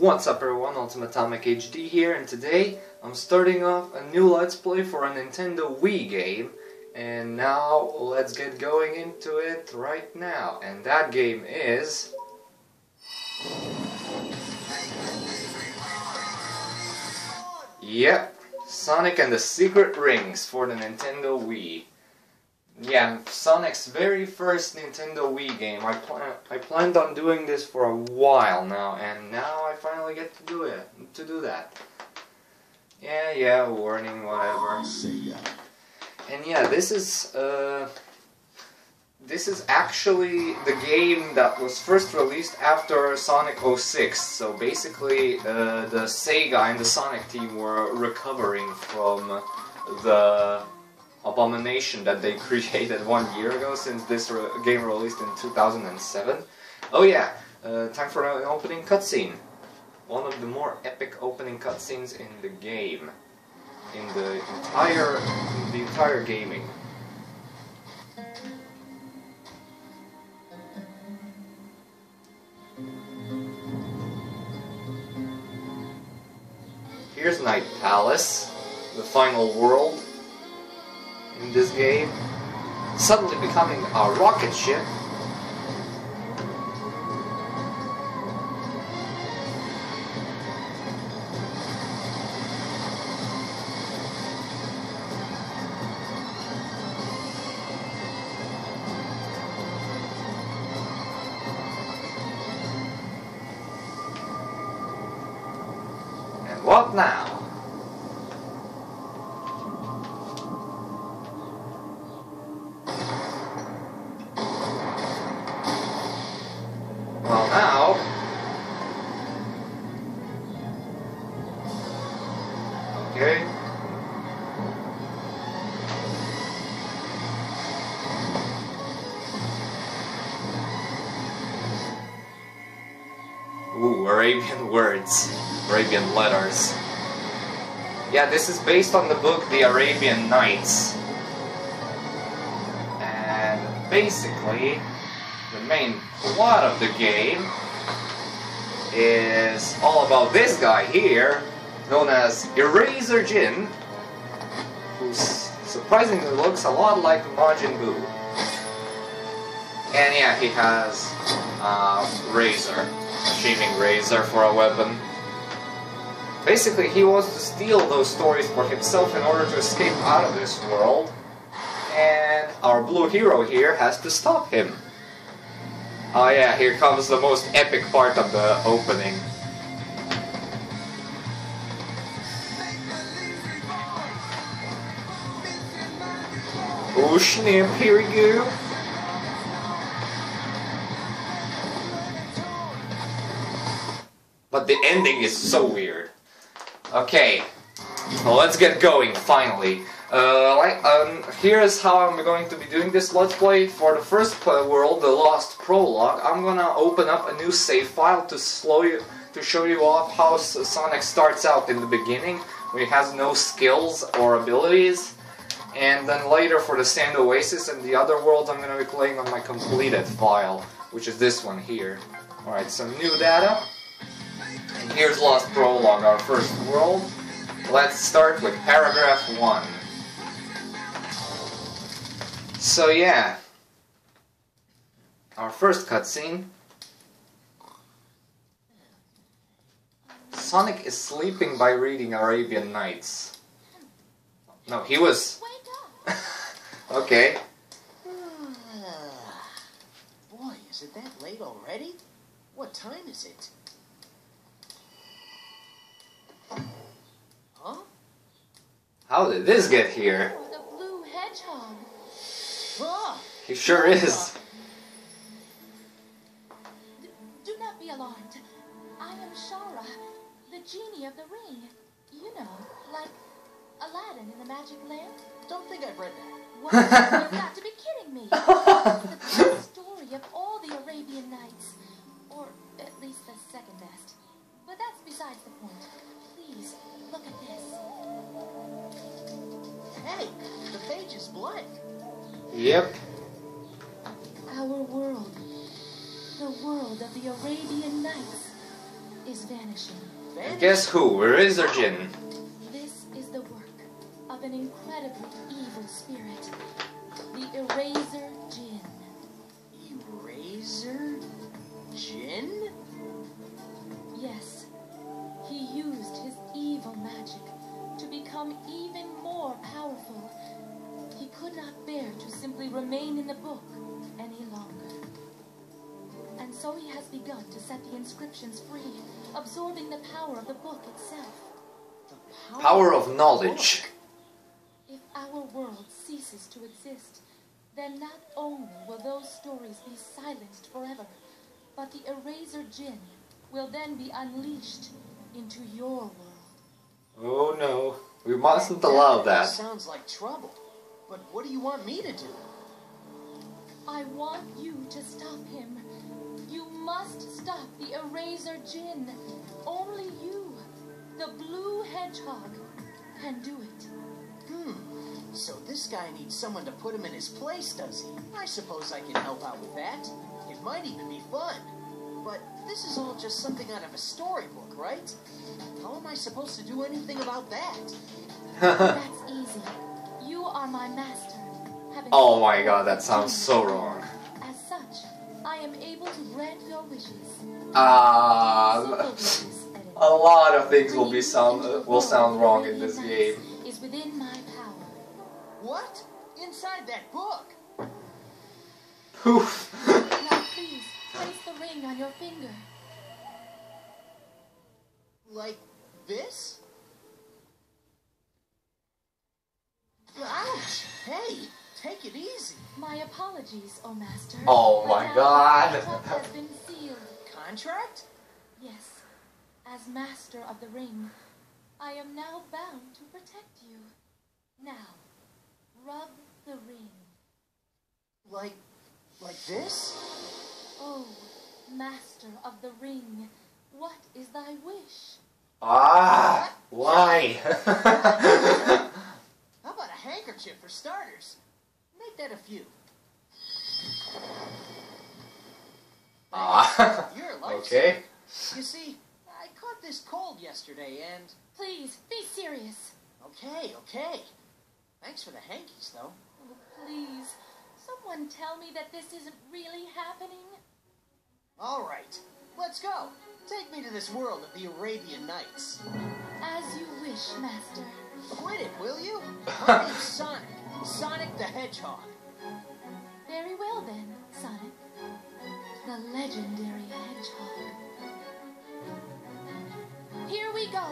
What's up everyone, Ultimate Tomek HD here, and today I'm starting off a new Let's Play for a Nintendo Wii game, and now let's get going into it right now, and that game is... Yep, Sonic and the Secret Rings for the Nintendo Wii. Yeah, Sonic's very first Nintendo Wii game. I plan I planned on doing this for a while now, and now I finally get to do it. To do that. Yeah, yeah, warning, whatever. And yeah, this is uh, this is actually the game that was first released after Sonic 06. So basically, uh, the Sega and the Sonic team were recovering from the abomination that they created one year ago since this re game released in 2007. Oh yeah, uh, time for an opening cutscene. One of the more epic opening cutscenes in the game. In the entire, in the entire gaming. Here's Night Palace, the final world in this game, suddenly becoming a rocket ship. And what now? Arabian words, Arabian letters. Yeah, this is based on the book The Arabian Nights. And basically, the main plot of the game is all about this guy here, known as Erazor Djinn, who surprisingly looks a lot like Majin Buu. And yeah, he has uh, Razor, a shaving razor for a weapon. Basically, he wants to steal those stories for himself in order to escape out of this world, and our blue hero here has to stop him. Oh yeah, here comes the most epic part of the opening. Oh snap, here we go. The ending is so weird. Okay, well, let's get going, finally. Uh, like, um, here's how I'm going to be doing this Let's Play. For the first world, the Lost Prologue, I'm gonna open up a new save file to slow you, to show you off how Sonic starts out in the beginning, where he has no skills or abilities. And then later for the Sand Oasis and the other worlds, I'm gonna be playing on my completed file, which is this one here. Alright, so new data. And here's Lost Prologue, our first world. Let's start with paragraph 1. So yeah, our first cutscene. Sonic is sleeping by reading Arabian Nights. No, he was. Okay. Boy, is it that late already? What time is it? How did this get here? Oh, the blue hedgehog. He sure is. Do not be alarmed. I am Shara, the genie of the ring. You know, like Aladdin in the magic lamp. Don't think I've read that. What? You've got to be kidding me. It's the best story of all the Arabian Nights. Or at least the second best. But that's besides the point. Hey, the page is blank. Yep. Our world, the world of the Arabian Nights. is vanishing. Van- And guess who? Erazor Djinn. This And he has begun to set the inscriptions free, absorbing the power of the book itself. The Power of knowledge. If our world ceases to exist, then not only will those stories be silenced forever, but the Erazor Djinn will then be unleashed into your world. Oh no. We mustn't allow that. Sounds like trouble. But what do you want me to do? I want you to stop him. You must stop the Erazor Djinn. Only you, the Blue Hedgehog, can do it. Hmm. So this guy needs someone to put him in his place, does he? I suppose I can help out with that. It might even be fun. But this is all just something out of a storybook, right? How am I supposed to do anything about that? That's easy. You are my master. Having oh my god, that sounds so wrong. Ah, Simple wishes, that is. a lot of things will be Bringing sound uh, will sound wrong in this game. Is within my power. What? Inside that book? Poof. Now please, place the ring on your finger. Like this? Ouch! Hey, take it easy. My apologies, O Master. Oh my God. The contract has been sealed. Contract? Yes, as Master of the Ring, I am now bound to protect you. Now, rub the ring. Like, like this? Oh, Master of the Ring, what is thy wish? Ah, why? How about a handkerchief for starters? Make that a few. Ah, You're a lifesaver. okay. You see, I caught this cold yesterday, and Please, be serious. okay, okay. Thanks for the hankies, though. Oh, please, someone tell me that this isn't really happening. All right, let's go. Take me to this world of the Arabian Nights. As you wish, Master. Quit it, will you? My name's Sonic. Sonic the Hedgehog. Very well then, Sonic. The legendary hedgehog. Here we go,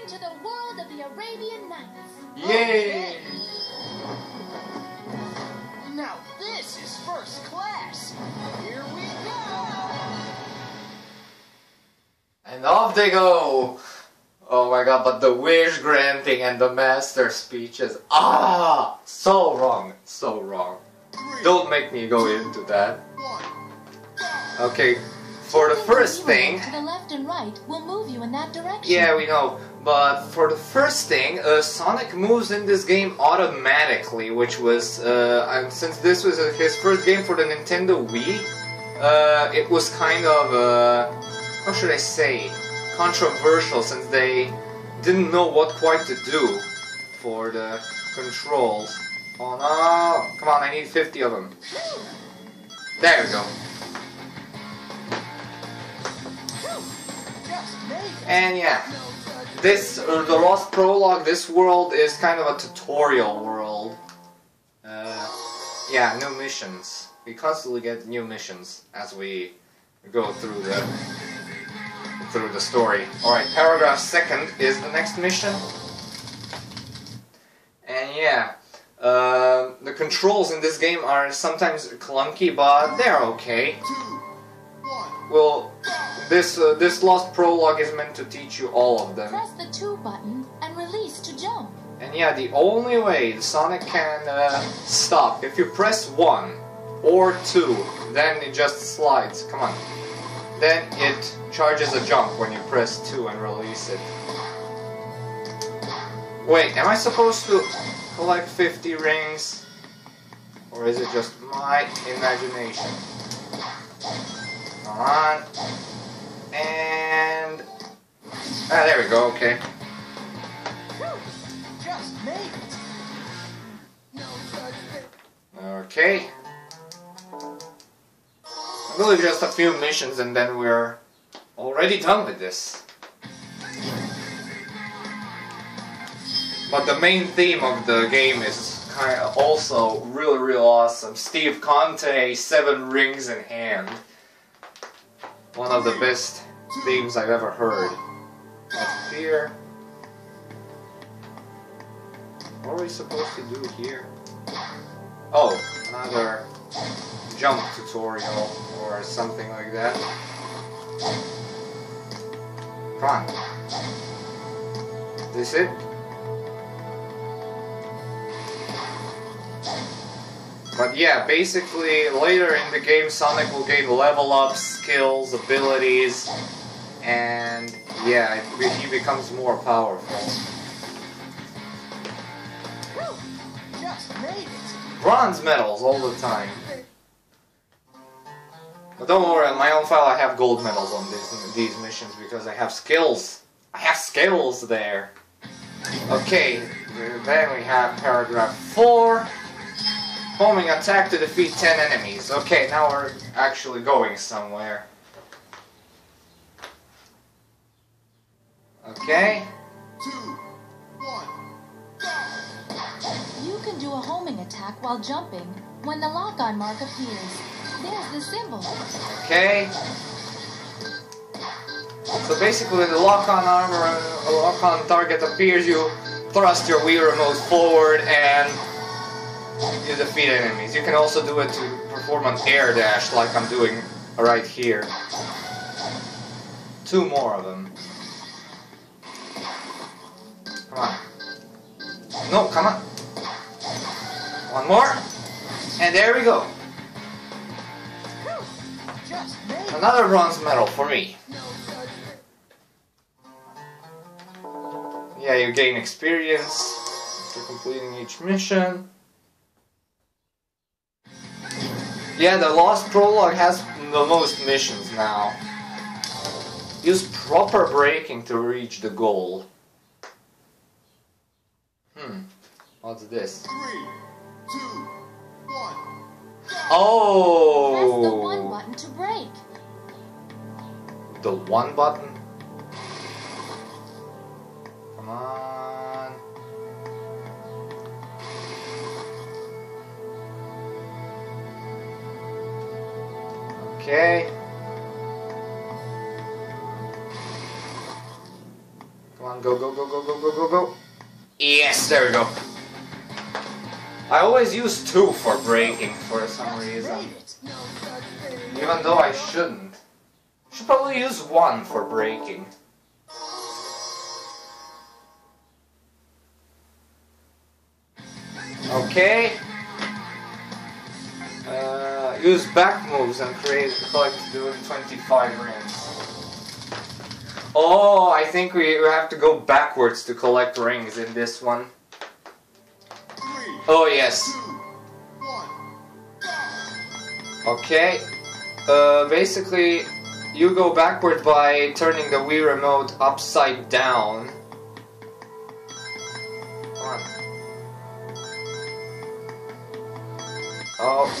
into the world of the Arabian Nights. Yay! Now this is first class. Here we go. And off they go! Oh my god, but the wish granting and the master speeches. Ah! So wrong. So wrong. Don't make me go into that. One. Okay, for the first thing. To the left and right will move you in that direction. Yeah, we know. But for the first thing, uh, Sonic moves in this game automatically, which was, uh, and since this was uh, his first game for the Nintendo Wii, uh, it was kind of, uh, how should I say, controversial since they didn't know what quite to do for the controls. Oh no! Come on, I need 50 of them. There we go. And yeah. This, the Lost Prologue, this world is kind of a tutorial world. Uh, yeah, new missions. We constantly get new missions as we go through the through the story. Alright, paragraph second is the next mission. And yeah, uh, the controls in this game are sometimes clunky, but they're okay. Well, this uh, this Lost Prologue is meant to teach you all of them. Press the 2 button and release to jump. And yeah, the only way the Sonic can uh, stop, if you press 1 or 2, then it just slides. Come on. Then it charges a jump when you press 2 and release it. Wait, am I supposed to collect 50 rings? Or is it just my imagination? Come on. And Ah, there we go, okay. Okay. Believe just a few missions and then we're already done with this. But the main theme of the game is kind of also really, really awesome. Steve Conte, Seven Rings in Hand. One of the best themes I've ever heard. Up here. What are we supposed to do here? Oh, another jump tutorial or something like that. Come on. This it? But yeah, basically later in the game Sonic will gain level ups, skills, abilities, and yeah, he becomes more powerful. Bronze medals all the time. But don't worry, on my own file I have gold medals on these, these missions because I have skills. I have skills there. Okay, then we have paragraph 4. Homing attack to defeat 10 enemies. Okay, now we're actually going somewhere. Okay. two, one, go! You can do a homing attack while jumping when the lock-on mark appears. There's the symbol. Okay. So basically, the lock-on armor, uh, lock-on target appears. You thrust your Wii remote forward and you defeat enemies. You can also do it to perform an air dash, like I'm doing right here. Two more of them. Come on. No, come on. One more. And there we go. Another bronze medal for me. Yeah, you gain experience after completing each mission. Yeah, the Lost Prologue has the most missions now. Use proper braking to reach the goal. Hmm, what's this? Three, two, one, Press Oh! the one button to brake. The one button? Come on. Okay. Come on, go, go, go, go, go, go, go, go. Yes, there we go. I always use two for braking for some reason. Even though I shouldn't. Should probably use one for braking. Okay. Use back moves and create collect doing 25 rings. Oh, I think we have to go backwards to collect rings in this one. Oh yes. Okay. Uh, basically, you go backward by turning the Wii remote upside down.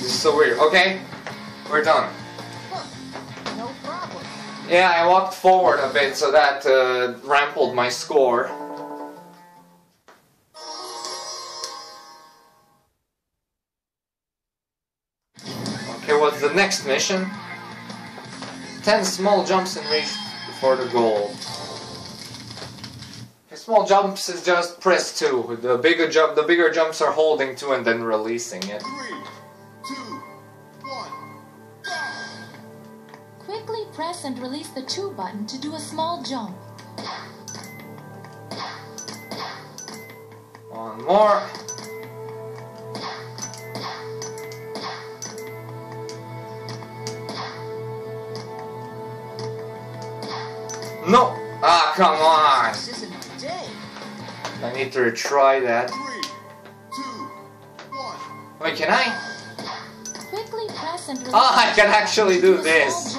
This is so weird. Okay, we're done. No problem. Yeah, I walked forward a bit, so that uh, rampled my score. Okay, what's the next mission? 10 small jumps and reach for the goal. Okay, small jumps is just press 2. The bigger jump the bigger jumps are holding 2 and then releasing it. Three, press and release the 2 button to do a small jump. One more. No! Ah, come on! This isn't my day. I need to retry that. Three, two, one. Wait, can I? Quickly press and release Ah, I can actually do a this.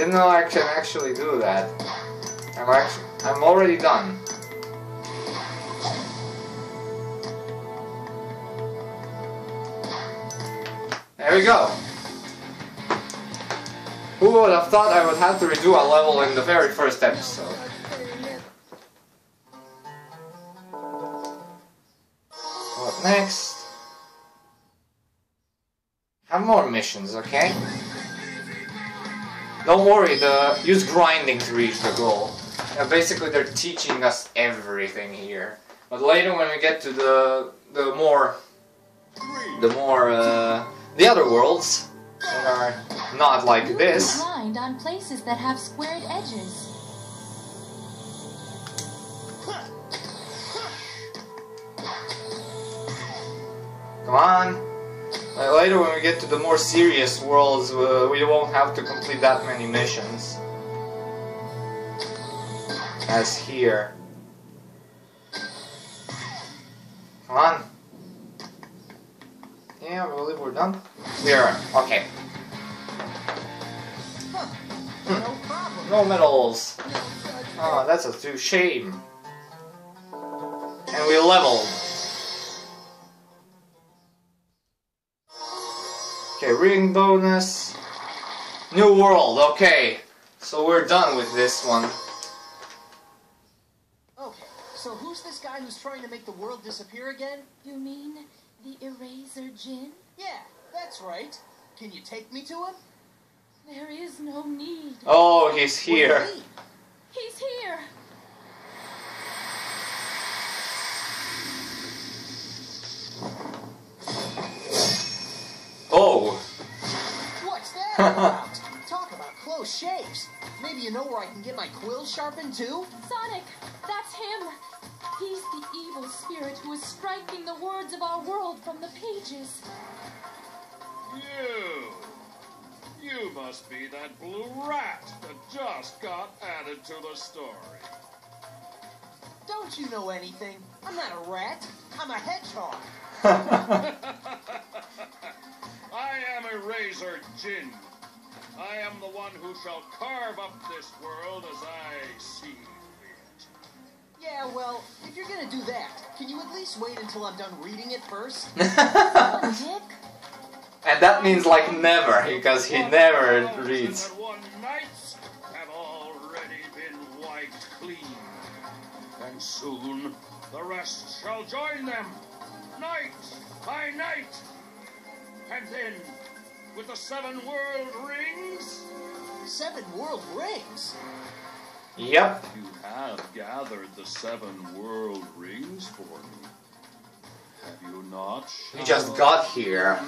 Didn't know I can actually do that. I'm actually, I'm already done. There we go. Who would have thought I would have to redo a level in the very first episode? What next? Have more missions, okay? Don't worry, the use grinding to reach the goal. Uh, basically, they're teaching us everything here. But later, when we get to the the more the more uh, the other worlds that are not like this. grind on places that have squared edges. Come on. Uh, later, when we get to the more serious worlds, uh, we won't have to complete that many missions as here. Come on. Yeah, I believe we're done. We are. Okay. No. No medals. Oh, that's a true shame. And we leveled. Ring bonus. New world, okay. So we're done with this one. Okay, so who's this guy who's trying to make the world disappear again? You mean the Erazor Djinn? Yeah, that's right. Can you take me to him? There is no need. Oh, he's What do you here. Words of our world from the pages. You! You must be that blue rat that just got added to the story. Don't you know anything? I'm not a rat. I'm a hedgehog. I am a razor Jin. I am the one who shall carve up this world as I see fit. Yeah, well, if you're gonna do that, can you at least wait until I'm done reading it first? Come and that means like never, because he never reads. and one nights have already been wiped clean. And soon the rest shall join them, night by night. And then, with the seven world rings, Seven world rings? Yep. you have gathered the seven world rings for me. Have you not? He just got here.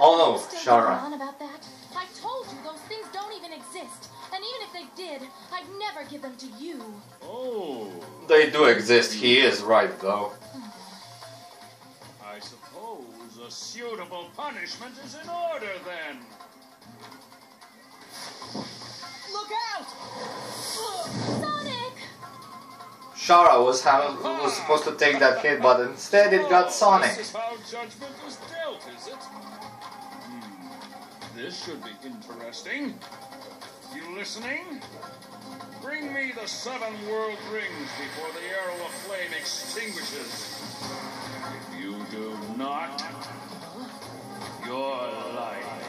Oh no, Still going Shara. on about that? I told you those things don't even exist. And even if they did, I'd never give them to you. Oh, They do exist. He is right though. I suppose a suitable punishment is in order then. Look out! Sonic! Shara was having, was supposed to take that hit, but instead it got Sonic. This is how judgment is dealt, is it? Hmm. This should be interesting. You listening? Bring me the seven world rings before the arrow of flame extinguishes. If you do not, your life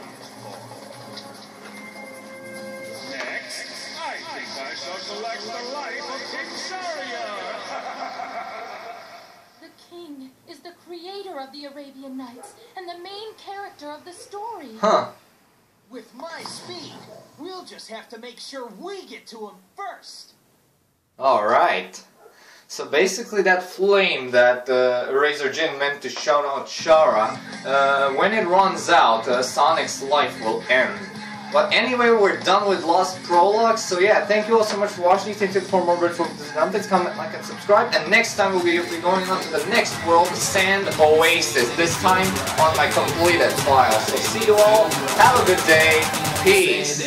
I shall select the life of King Shahryar. The king is the creator of the Arabian Nights and the main character of the story. Huh. With my speed, we'll just have to make sure we get to him first. Alright. So basically that flame that uh, Erazor Djinn meant to shout out Shara, uh, when it runs out, uh, Sonic's life will end. But anyway, we're done with Lost Prologue, so yeah, thank you all so much for watching. Stay tuned for more Focus content, comment, like, and subscribe. And next time we'll be going on to the next world, Sand Oasis, this time on my completed file. So see you all, have a good day, peace.